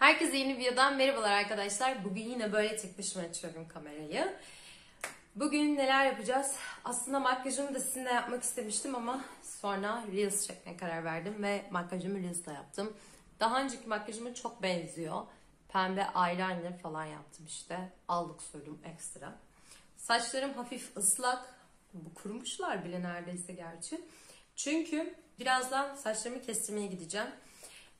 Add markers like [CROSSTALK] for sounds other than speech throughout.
Herkese yeni videodan merhabalar arkadaşlar. Bugün yine böyle tek başıma açıyorum kamerayı. Bugün neler yapacağız? Aslında makyajımı da sizinle yapmak istemiştim ama sonra Reels çekmeye karar verdim ve makyajımı Reels'la yaptım. Daha önceki makyajıma çok benziyor. Pembe eyeliner falan yaptım işte. Allık sürdüm ekstra. Saçlarım hafif ıslak. Bu kurumuşlar bile neredeyse gerçi. Çünkü birazdan saçlarımı kestirmeye gideceğim.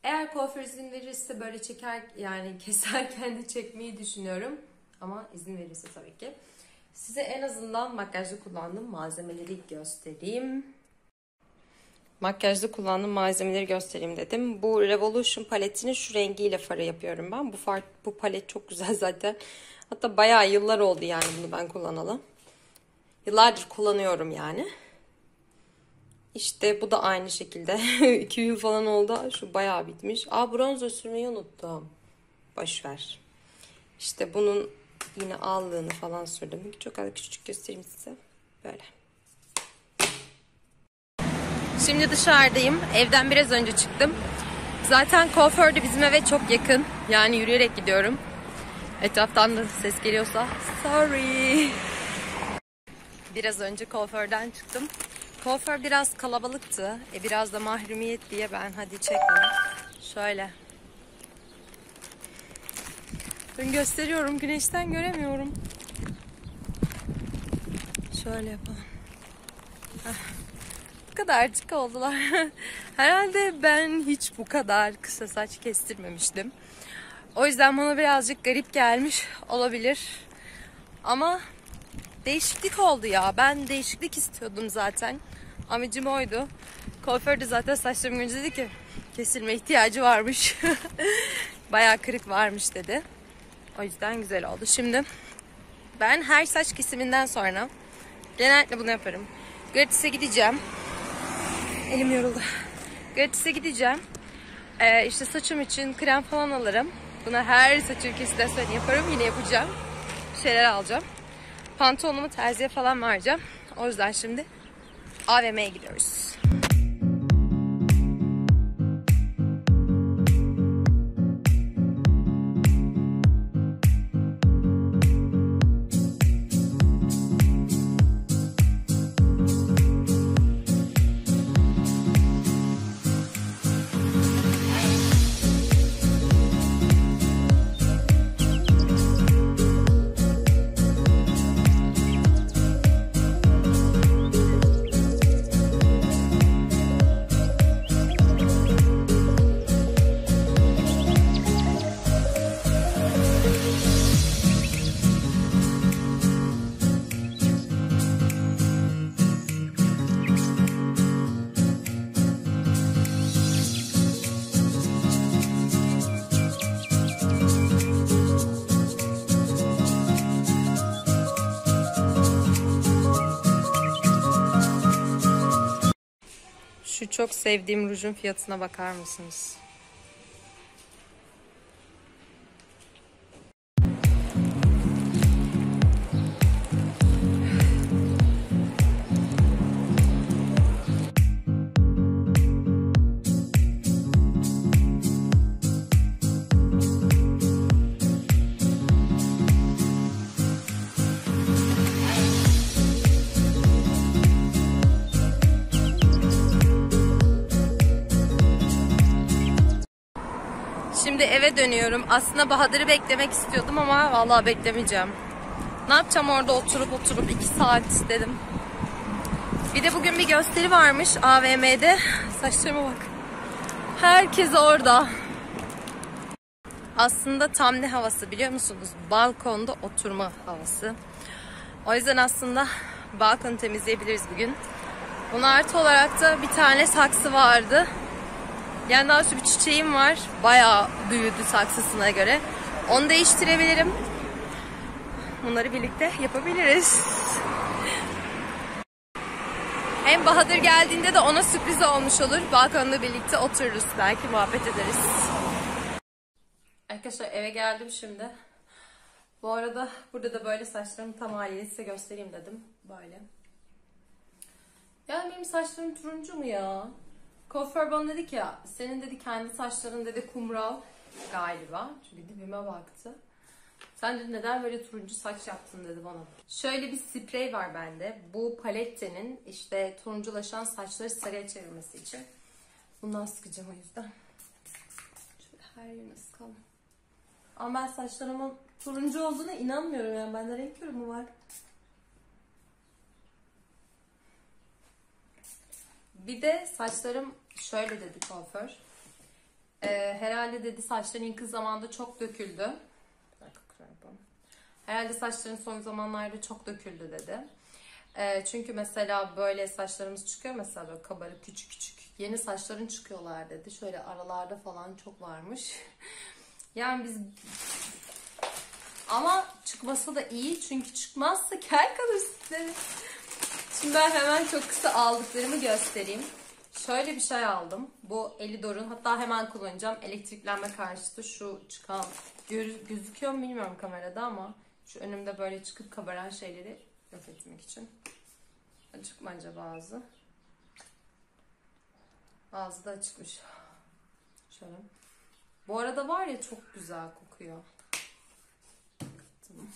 Eğer kuaför izin verirse böyle çeker yani [LAUGHS] keserken de çekmeyi düşünüyorum. Ama izin verirse tabii ki. Size en azından makyajda kullandığım malzemeleri göstereyim. Makyajda kullandığım malzemeleri göstereyim dedim. Bu Revolution paletini şu rengiyle fara yapıyorum ben. Bu far, bu palet çok güzel [LAUGHS] zaten. Hatta bayağı yıllar oldu yani bunu ben kullanalı. Yıllardır kullanıyorum yani. İşte bu da aynı şekilde. [LAUGHS] 2 yıl falan oldu. Şu bayağı bitmiş. Aa bronzer sürmeyi unuttum. Boş ver. İşte bunun yine allığını falan sürdüm. Çok az küçük göstereyim size. Böyle. Şimdi dışarıdayım. Evden biraz önce çıktım. Zaten kuaför de bizim eve çok yakın. Yani yürüyerek gidiyorum. Etraftan da ses geliyorsa sorry. Biraz önce kuaförden çıktım. Kuaför biraz kalabalıktı. E biraz da mahrumiyet diye ben hadi çekmedim. Şöyle. Ben gösteriyorum. Güneşten göremiyorum. Şöyle yapalım. Heh. Bu kadarcık oldular. [LAUGHS] Herhalde ben hiç bu kadar kısa saç kestirmemiştim. O yüzden bana birazcık garip gelmiş olabilir. Ama değişiklik oldu ya. Ben değişiklik istiyordum zaten. Amacım oydu. Kuaför de zaten saçlarım görünce dedi ki kesilme ihtiyacı varmış. [LAUGHS] Bayağı kırık varmış dedi. O yüzden güzel oldu. Şimdi ben her saç kesiminden sonra genellikle bunu yaparım. Gratis'e gideceğim. Elim yoruldu. Gratis'e gideceğim. Ee, işte saçım için krem falan alırım. Buna her saçın kesimden sonra yaparım. Yine yapacağım. Bir şeyler alacağım. Pantolonumu terziye falan vereceğim. O yüzden şimdi AVM'ye gidiyoruz. Şu çok sevdiğim rujun fiyatına bakar mısınız? Şimdi eve dönüyorum. Aslında Bahadır'ı beklemek istiyordum ama vallahi beklemeyeceğim. Ne yapacağım orada oturup oturup iki saat dedim. Bir de bugün bir gösteri varmış AVM'de. Saçlarıma bak. Herkes orada. Aslında tam ne havası biliyor musunuz? Balkonda oturma havası. O yüzden aslında balkonu temizleyebiliriz bugün. Buna artı olarak da bir tane saksı vardı. Daha doğrusu bir çiçeğim var. Bayağı büyüdü saksısına göre. Onu değiştirebilirim. Bunları birlikte yapabiliriz. [LAUGHS] Hem Bahadır geldiğinde de ona sürpriz olmuş olur. Balkonda birlikte otururuz. Belki muhabbet ederiz. Arkadaşlar eve geldim şimdi. Bu arada burada da böyle saçlarımı tam haliyle size göstereyim dedim. Böyle. Ya benim saçlarım turuncu mu ya? Kuaför bana dedi ki ya senin dedi kendi saçların dedi kumral. galiba. Çünkü dibime baktı. Sen dedi neden böyle turuncu saç yaptın dedi bana. Şöyle bir sprey var bende. Bu palettenin işte turunculaşan saçları sarıya çevirmesi için. Bundan sıkacağım o yüzden. Şöyle her yerine sıkalım. Ama ben saçlarımın turuncu olduğuna inanmıyorum yani. Bende renk yorumu var. Bir de saçlarım şöyle dedi kuaför. Ee, herhalde dedi saçların ilk zamanda çok döküldü. Herhalde saçların son zamanlarda çok döküldü dedi. Ee, çünkü mesela böyle saçlarımız çıkıyor mesela böyle kabarık küçük küçük. Yeni saçların çıkıyorlar dedi. Şöyle aralarda falan çok varmış. [LAUGHS] yani biz ama çıkması da iyi çünkü çıkmazsa kel kalırsın dedi. Şimdi ben hemen çok kısa aldıklarımı göstereyim. Şöyle bir şey aldım. Bu Elidor'un hatta hemen kullanacağım. Elektriklenme karşıtı şu çıkan gör- gözüküyor mu bilmiyorum kamerada ama şu önümde böyle çıkıp kabaran şeyleri yok etmek için. Açık mı acaba ağzı? Ağzı da açıkmış. Şöyle. Bu arada var ya çok güzel kokuyor. Tamam.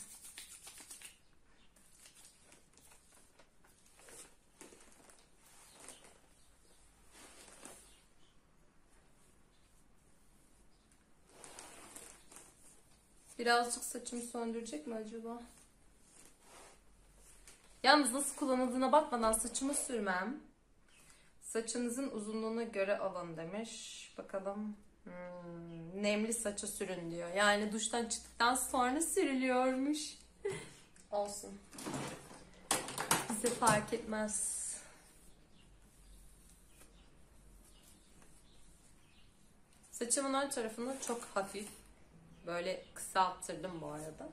Birazcık saçımı söndürecek mi acaba? Yalnız nasıl kullanıldığına bakmadan saçımı sürmem. Saçınızın uzunluğuna göre alın demiş. Bakalım. Hmm, nemli saça sürün diyor. Yani duştan çıktıktan sonra sürülüyormuş. [LAUGHS] Olsun. Bize fark etmez. Saçımın ön tarafını çok hafif böyle kısalttırdım bu arada.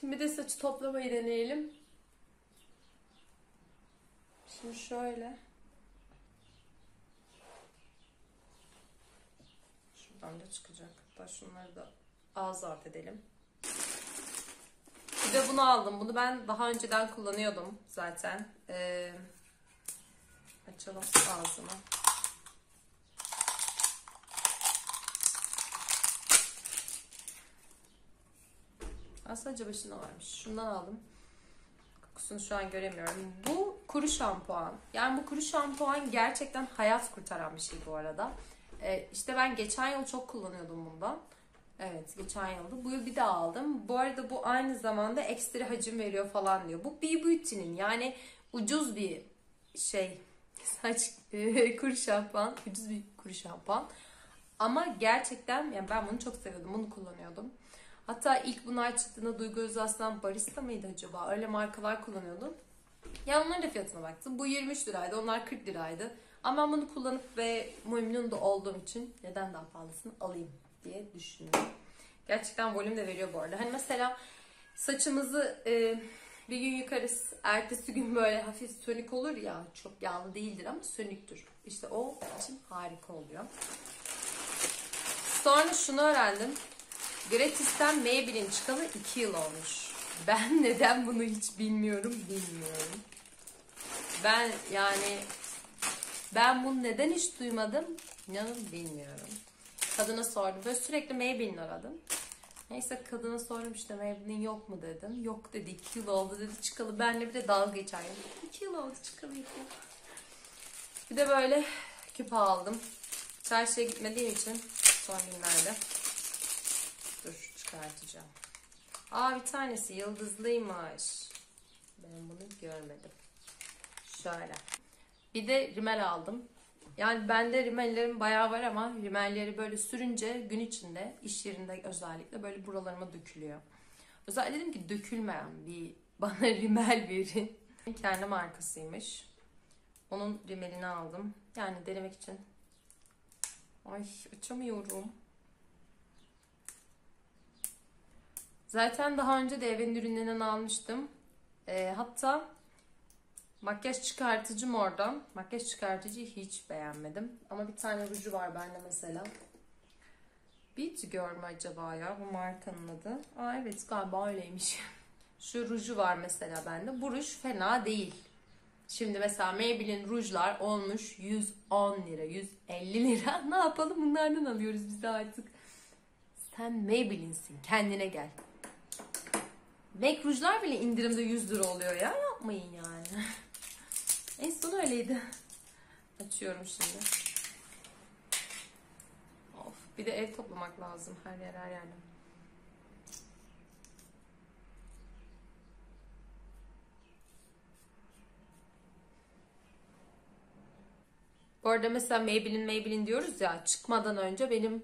Şimdi de saçı toplamayı deneyelim. Şimdi şöyle. Şuradan da çıkacak. Hatta şunları da ağız art edelim. Bir de bunu aldım. Bunu ben daha önceden kullanıyordum zaten. Ee, açalım ağzını. Aslında başında varmış. Şundan aldım. Kokusunu şu an göremiyorum. Bu kuru şampuan. Yani bu kuru şampuan gerçekten hayat kurtaran bir şey bu arada. Ee, işte ben geçen yıl çok kullanıyordum bundan. Evet geçen yılda. Bu yıl bir daha aldım. Bu arada bu aynı zamanda ekstra hacim veriyor falan diyor. Bu B Beauty'nin yani ucuz bir şey saç e, [LAUGHS] kuru şampuan. Ucuz bir kuru şampuan. Ama gerçekten yani ben bunu çok seviyordum. Bunu kullanıyordum. Hatta ilk bunlar çıktığında Duygu Özaslan Barista mıydı acaba? Öyle markalar kullanıyordum. Ya onların da fiyatına baktım. Bu 23 liraydı. Onlar 40 liraydı. Ama ben bunu kullanıp ve memnun da olduğum için neden daha pahalısını alayım diye düşünüyorum. Gerçekten volüm de veriyor bu arada. Hani mesela saçımızı e, bir gün yıkarız. Ertesi gün böyle hafif sönük olur ya. Çok yağlı değildir ama sönüktür. İşte o için harika oluyor. Sonra şunu öğrendim. Gratis'ten Maybelline çıkalı 2 yıl olmuş. Ben [LAUGHS] neden bunu hiç bilmiyorum bilmiyorum. Ben yani ben bunu neden hiç duymadım inanın bilmiyorum. Kadına sordum. Böyle sürekli Maybelline aradım. Neyse kadına işte Maybelline yok mu dedim. Yok dedi 2 yıl oldu dedi çıkalı. Benle bir de dalga geçer. 2 yıl oldu çıkalı yok. Bir de böyle küpe aldım. Çarşıya gitmediğim için son günlerde. Dur çıkartacağım. Aa bir tanesi yıldızlıymış. Ben bunu görmedim. Şöyle. Bir de rimel aldım. Yani bende rimellerim bayağı var ama rimelleri böyle sürünce gün içinde iş yerinde özellikle böyle buralarıma dökülüyor. Özellikle dedim ki dökülmeyen bir [LAUGHS] bana rimel verin. Kendi markasıymış. Onun rimelini aldım. Yani denemek için. Ay açamıyorum. Zaten daha önce de evin ürünlerinden almıştım. E, hatta makyaj çıkartıcım oradan. Makyaj çıkartıcıyı hiç beğenmedim. Ama bir tane ruju var bende mesela. Beat Girl mü acaba ya bu markanın adı? Aa evet galiba öyleymiş. [LAUGHS] Şu ruju var mesela bende. Bu ruj fena değil. Şimdi mesela Maybelline rujlar olmuş 110 lira, 150 lira. [LAUGHS] Ne yapalım bunlardan alıyoruz biz de artık. Sen Maybelline'sin kendine gel. MAC rujlar bile indirimde 100 lira oluyor ya yapmayın yani. En son öyleydi. Açıyorum şimdi. Of bir de ev toplamak lazım her yer her yerde. Bu arada mesela Maybelline Maybelline diyoruz ya çıkmadan önce benim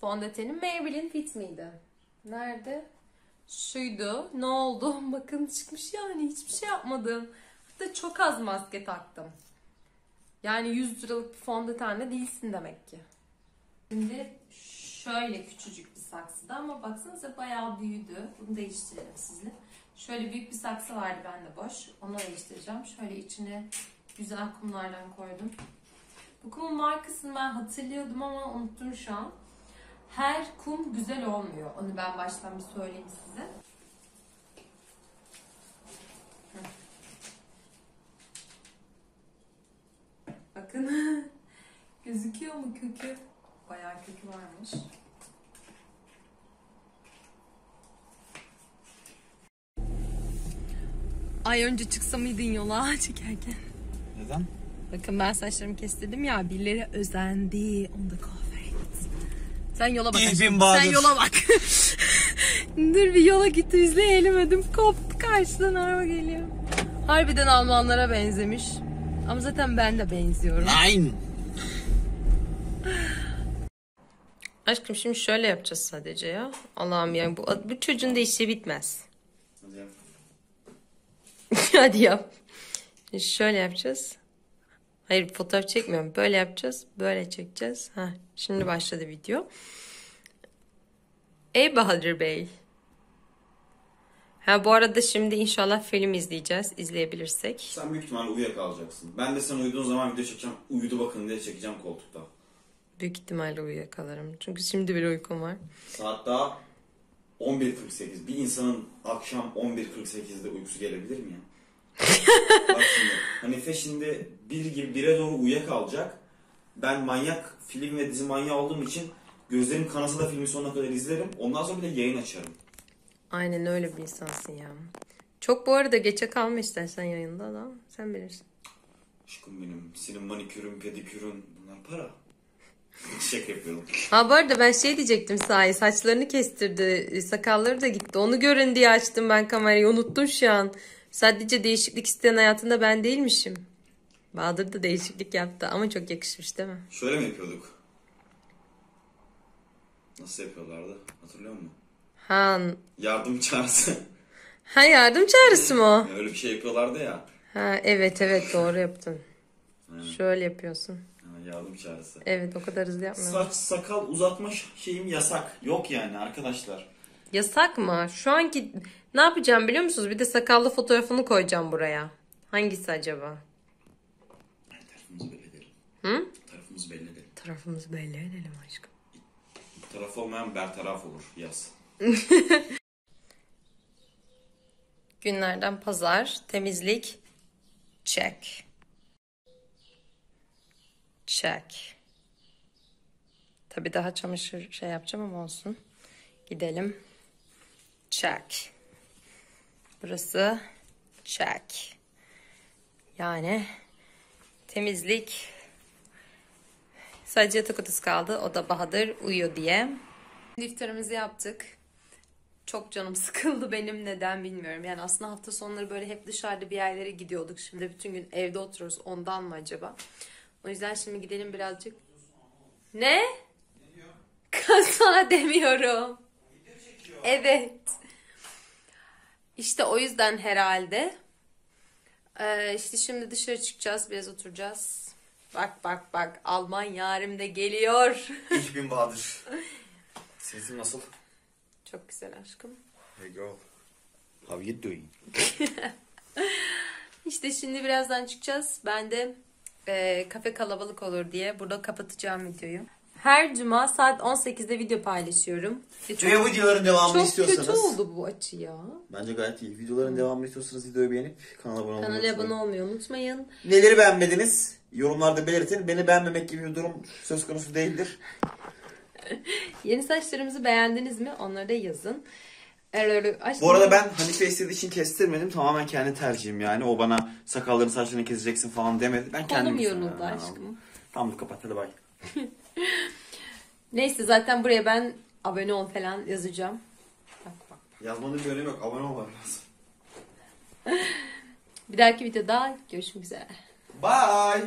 fondötenim Maybelline Fit miydi? Nerede? Şuydu. Ne oldu? [LAUGHS] Bakın çıkmış yani hiçbir şey yapmadım. Hatta çok az maske taktım. Yani 100 liralık bir fondötenle değilsin demek ki. Şimdi şöyle küçücük bir saksıda ama baksanıza bayağı büyüdü. Bunu değiştirelim sizle. Şöyle büyük bir saksı vardı bende boş. Onu değiştireceğim. Şöyle içine güzel kumlardan koydum. Bu kumun markasını ben hatırlıyordum ama unuttum şu an. Her kum güzel olmuyor. Onu ben baştan bir söyleyeyim size. Hı. Bakın. Mu kökü? Bayağı kökü varmış. Ay önce çıksa mıydın yola [LAUGHS] çekerken? Neden? Bakın ben saçlarımı kestirdim ya birileri özendi. Onu da kuaföre git. Sen yola bak. Bahadır. Sen yola bak. [LAUGHS] Dur bir yola gitti izleyelim ödüm koptu karşıdan araba geliyor. Harbiden Almanlara benzemiş. Ama zaten ben de benziyorum. Nein. Aşkım şimdi şöyle yapacağız sadece ya. Allah'ım yani bu, bu çocuğun da işi bitmez. Hadi yap. [LAUGHS] Hadi yap. Şimdi şöyle yapacağız. Hayır fotoğraf çekmiyorum. Böyle yapacağız. Böyle çekeceğiz. Ha, şimdi başladı video. Ey Bahadır Bey. Ha bu arada şimdi inşallah film izleyeceğiz. izleyebilirsek. Sen büyük ihtimalle uyuyakalacaksın. Ben de sen uyuduğun zaman video çekeceğim. Uyudu bakın diye çekeceğim koltukta. Büyük ihtimalle uyuyakalarım. Çünkü şimdi bile uykum var. Saat daha 11.48. Bir insanın akşam 11.48'de uykusu gelebilir mi ya? [LAUGHS] Bak şimdi. Hanife şimdi bir gibi bire doğru uyuyakalacak. Ben manyak film ve dizi manyağı olduğum için gözlerim kanasa da filmi sonuna kadar izlerim. Ondan sonra bir de yayın açarım. Aynen öyle bir insansın ya. Çok bu arada geçe kalma istersen yayında da sen bilirsin. Aşkım benim. Senin manikürün, pedikürün bunlar para. Şaka yapıyorum. Ha bu arada ben şey diyecektim sahi saçlarını kestirdi sakalları da gitti onu görün diye açtım ben kamerayı unuttum şu an. Sadece değişiklik isteyen hayatında ben değilmişim. Bahadır da değişiklik yaptı ama çok yakışmış değil mi? Şöyle mi yapıyorduk? Nasıl yapıyorlardı? Hatırlıyor musun? Ha, Yardım çağrısı. [LAUGHS] ha yardım çağrısı mı o? Öyle bir şey yapıyorlardı ya. Ha evet evet doğru yaptın. [LAUGHS] Aynen. Şöyle yapıyorsun. Yardım çağrısı. Evet o kadar hızlı yapmıyorum. Saç sakal uzatma şeyim yasak. Yok yani arkadaşlar. Yasak mı? Şu anki ne yapacağım biliyor musunuz? Bir de sakallı fotoğrafını koyacağım buraya. Hangisi acaba? Tarafımızı belli edelim. Hı? Tarafımızı belli edelim. Tarafımızı belli edelim aşkım. Taraf olmayan bertaraf olur. Yaz. [LAUGHS] Günlerden pazar, temizlik, check. Check. Tabii daha çamaşır şey yapacağım ama olsun. Gidelim. Check. Burası check. Yani temizlik. Sadece yatak odası kaldı. O da Bahadır uyuyor diye. İftarımızı yaptık. Çok canım sıkıldı benim neden bilmiyorum. Yani aslında hafta sonları böyle hep dışarıda bir yerlere gidiyorduk. Şimdi bütün gün evde oturuyoruz. Ondan mı acaba? O yüzden şimdi gidelim birazcık. Ne? Sana demiyorum. Evet. İşte o yüzden herhalde. Ee, işte şimdi dışarı çıkacağız. Biraz oturacağız. Bak bak bak. Alman yarim de geliyor. [LAUGHS] İlk bin Bahadır. Sesin nasıl? Çok güzel aşkım. Hey girl. How you doing? [LAUGHS] İşte şimdi birazdan çıkacağız. Ben de e, kafe kalabalık olur diye burada kapatacağım videoyu. Her cuma saat 18'de video paylaşıyorum. Ve çok, Ve videoların devamını çok istiyorsanız. kötü oldu bu açı ya. Bence gayet iyi. Videoların devamını istiyorsanız videoyu beğenip kanala abone olmayı Kanala unutmayın. abone olmayı unutmayın. Neleri beğenmediniz? Yorumlarda belirtin. Beni beğenmemek gibi bir durum söz konusu değildir. [LAUGHS] Yeni saçlarımızı beğendiniz mi? Onları da yazın. Bu arada ben Hanife istediği için kestirmedim. Tamamen kendi tercihim yani. O bana sakallarını saçlarını keseceksin falan demedi. Ben kendim istedim. yoruldu aşkım. Tamam kapat hadi bay. [LAUGHS] Neyse zaten buraya ben abone ol falan yazacağım. Bak bak. Yazmanın bir önemi yok. Abone olmak lazım. [LAUGHS] Bir dahaki videoda görüşmek üzere. Bye.